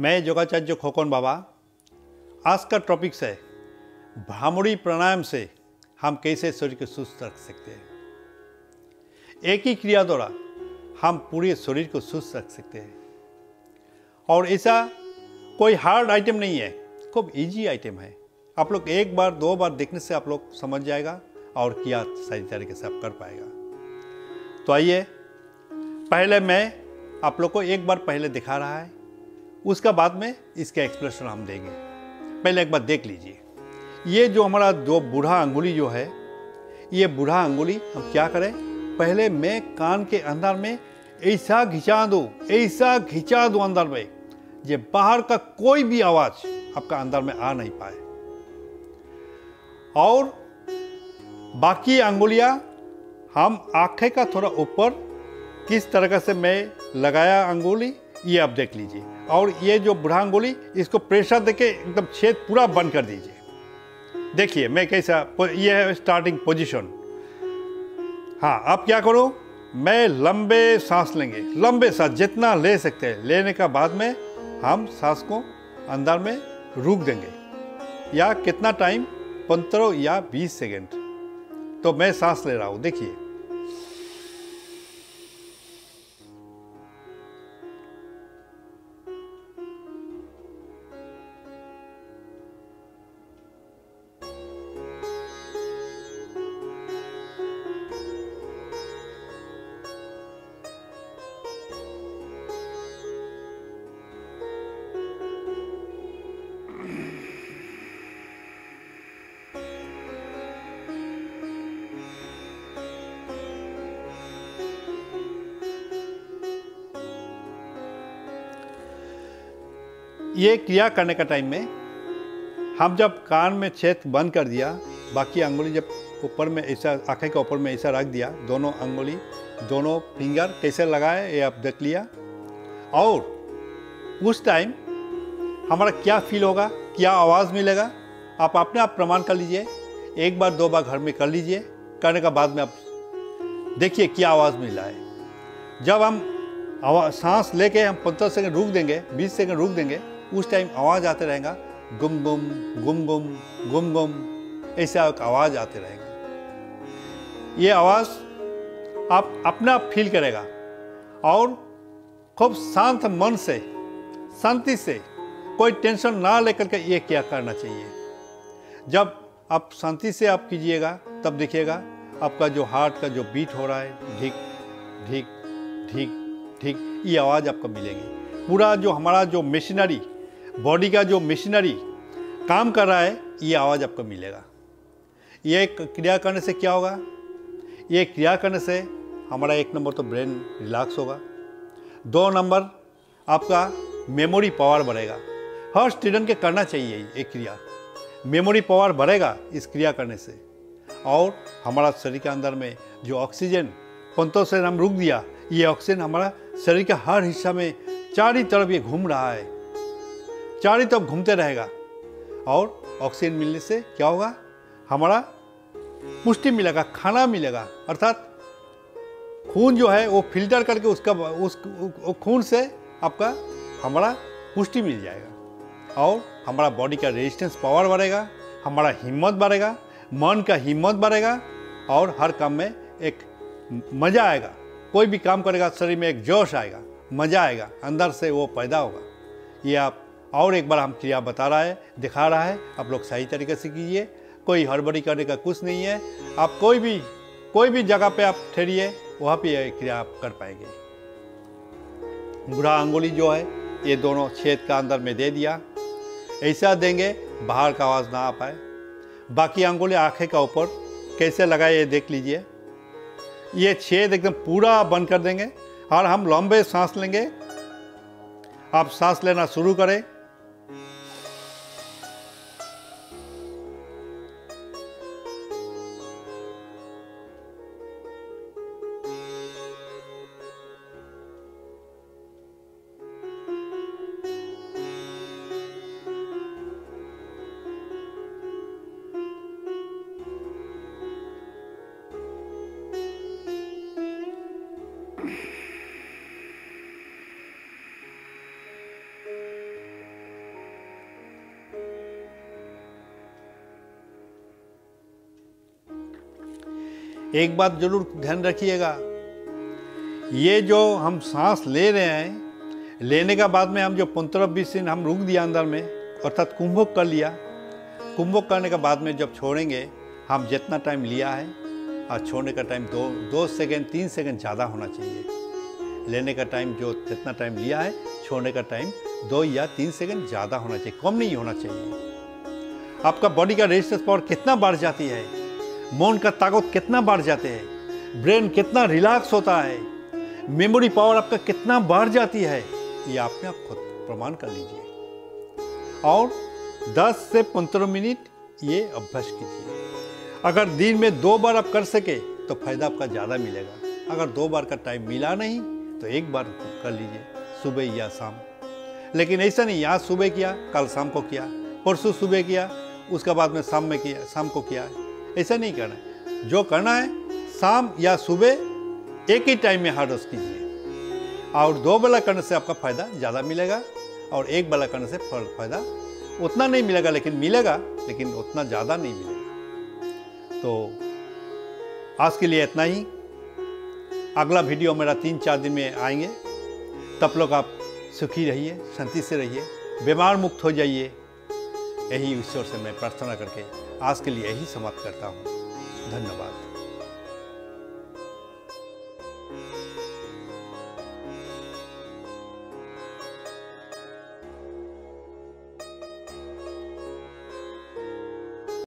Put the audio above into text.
मैं योगाचार्य खोकन बाबा। आज का टॉपिक है भ्रामरी प्राणायाम से हम कैसे शरीर को सुस्त रख सकते हैं? एक ही क्रिया द्वारा हम पूरे शरीर को सुस्त रख सकते हैं। और ऐसा कोई हार्ड आइटम नहीं है, खूब इजी आइटम है। आप लोग एक बार, दो बार देखने से आप लोग समझ जाएगा और किया सही तरीके से आप कर पाएगा। तो आइए, पहले मैं आप लोग को एक बार पहले दिखा रहा है। उसका बाद में इसका एक्सप्लेनेशन हम देंगे। पहले एक बार देख लीजिए। ये जो हमारा दो बूढ़ा अंगुली जो है, ये बूढ़ा अंगुली हम क्या करें? पहले मैं कान के अंदर में ऐसा घिंचा दूँ, ऐसा घिंचा दूँ अंदर में ये बाहर का कोई भी आवाज़ आपका अंदर में आ नहीं पाए। और बाकी अंगुलियाँ, हम आँखें का थोड़ा ऊपर, किस तरह से मैं लगाया अंगुली ये आप देख लीजिए। और ये जो बुढ़ा अंगुली इसको प्रेशर देके एकदम छेद पूरा बंद कर दीजिए। देखिए, मैं कैसा ये है स्टार्टिंग पोजीशन हाँ अब क्या करो? मैं लंबे सांस लेंगे। लंबे सांस, जितना ले सकते हैं। लेने का बाद में हम सांस को अंदर में रुक देंगे। या कितना टाइम पंद्रह या बीस सेकेंड। तो मैं सांस ले रहा हूँ। देखिए। ये क्रिया करने का टाइम में, हम जब कान में छेद बंद कर दिया, बाकी अंगुली जब ऊपर में ऐसा, आँखें के ऊपर में ऐसा रख दिया, दोनों अंगुली, दोनों फिंगर कैसे लगाए, ये आप देख लिया। और उस टाइम हमारा क्या फील होगा, क्या आवाज़ मिलेगा, आप अपने आप प्रमाण कर लीजिए। एक बार, दो बार घर में कर लीजिए, करने का बाद में आप देखिए क्या आवाज़ मिल रहा है। जब हम आवाज़ सांस लेके हम पंद्रह सेकंड रुक देंगे, बीस सेकंड रुक देंगे उस टाइम आवाज़ आते रहेगा, गुम गुम गुम गुम गुम गुम, ऐसा एक आवाज़ आते रहेगा। ये आवाज़ आप अपना फील करेगा और खूब शांत मन से, शांति से, कोई टेंशन ना लेकर के ये क्या करना चाहिए। जब आप शांति से आप कीजिएगा, तब देखिएगा, आपका जो हार्ट का जो बीट हो रहा है, ढीक ढीक ढीक ठीक ये आवाज़ आपको मिलेगी। पूरा जो हमारा जो मशीनरी बॉडी का जो मशीनरी काम कर रहा है, ये आवाज़ आपको मिलेगा। ये क्रिया करने से क्या होगा? ये क्रिया करने से हमारा एक नंबर तो ब्रेन रिलैक्स होगा। दो नंबर, आपका मेमोरी पावर बढ़ेगा। हर स्टूडेंट के करना चाहिए ये क्रिया। मेमोरी पावर बढ़ेगा इस क्रिया करने से। और हमारा शरीर के अंदर में जो ऑक्सीजन पंतों से हम रुक दिया, ये ऑक्सीजन हमारा शरीर के हर हिस्सा में चारों तरफ़ ये घूम रहा है। चारों तरफ़ घूमते रहेगा। और ऑक्सीजन मिलने से क्या होगा? हमारा पुष्टि मिलेगा, खाना मिलेगा। अर्थात खून जो है, वो फ़िल्टर करके उसका, उस खून से आपका, हमारा पुष्टि मिल जाएगा। और हमारा बॉडी का रेजिस्टेंस पावर बढ़ेगा, हमारा हिम्मत बढ़ेगा, मन का हिम्मत बढ़ेगा, और हर काम में एक मज़ा आएगा। कोई भी काम करेगा, शरीर में एक जोश आएगा, मज़ा आएगा, अंदर से वो पैदा होगा। ये आप और एक बार हम क्रिया बता रहा है, दिखा रहा है, आप लोग सही तरीके से कीजिए, कोई हड़बड़ी करने का कुछ नहीं है, आप कोई भी कोई भी जगह पे आप ठहरिए, वहाँ पे ये क्रिया आप कर पाएँगे। बुढ़ा अंगुली जो है, ये दोनों छेद का अंदर में दे दिया। ऐसा देंगे, बाहर का आवाज़ ना आ पाए। बाकी अंगुली आँखें का ऊपर, कैसे लगाए ये देख लीजिए। ये छेद एकदम पूरा बंद कर देंगे, और हम लंबे सांस लेंगे। आप सांस लेना शुरू करें। एक बात ज़रूर ध्यान रखिएगा। ये जो हम सांस ले रहे हैं, लेने के बाद में हम जो पंद्रह बीस दिन हम रुक दिया अंदर में, अर्थात कुंभक कर लिया। कुंभक करने के बाद में जब छोड़ेंगे, हम जितना टाइम लिया है और छोड़ने का टाइम दो दो सेकेंड तीन सेकेंड ज़्यादा होना चाहिए। लेने का टाइम जो जितना टाइम लिया है, छोड़ने का टाइम दो या तीन सेकेंड ज़्यादा होना चाहिए। कम नहीं होना चाहिए। आपका बॉडी का रेजिस्टेंस पावर कितना बढ़ जाती है? मन का ताकत कितना बढ़ जाते हैं? ब्रेन कितना रिलैक्स होता है? मेमोरी पावर आपका कितना बढ़ जाती है? ये आपने आप खुद प्रमाण कर लीजिए। और 10 से 15 मिनट ये अभ्यास कीजिए। अगर दिन में दो बार आप कर सके तो फ़ायदा आपका ज़्यादा मिलेगा। अगर दो बार का टाइम मिला नहीं तो एक बार कर लीजिए, सुबह या शाम। लेकिन ऐसा नहीं, यहाँ सुबह किया, कल शाम को किया, परसों सुबह किया, उसके बाद में शाम में किया, शाम को किया। ऐसा नहीं करना है। जो करना है, शाम या सुबह, एक ही टाइम में हार्ड कीजिए। और दो बेला करने से आपका फ़ायदा ज़्यादा मिलेगा, और एक बेला करने से फ़ायदा उतना नहीं मिलेगा, लेकिन मिलेगा, लेकिन उतना ज़्यादा नहीं मिलेगा। तो आज के लिए इतना ही। अगला वीडियो मेरा तीन चार दिन में आएँगे। तब लोग आप सुखी रहिए, शांति से रहिए, बीमार मुक्त हो जाइए। यही ईश्वर से मैं प्रार्थना करके आज के लिए यही समाप्त करता हूँ। धन्यवाद।